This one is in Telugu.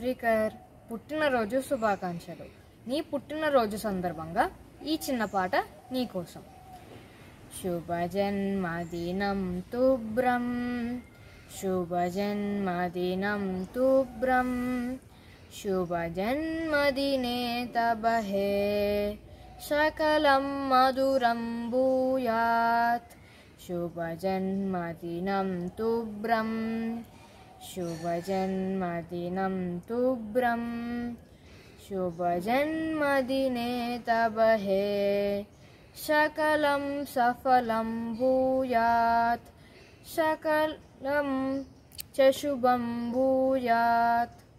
శ్రీకర్ పుట్టినరోజు శుభాకాంక్షలు. నీ పుట్టినరోజు సందర్భంగా ఈ చిన్న పాట నీకోసం శుభజన్మదినం తుభ్రం శుభజన్మదినం తుభ్రం శుభజన్మదినే తబహే సకలం మధురం భూయాత్. శుభజన్మదినం शुभजन्मदिनं तुभ्रं शुभजन्मदिने तबहे सकलं सफलं भूयात्। सकलं च शुभं भूयात्।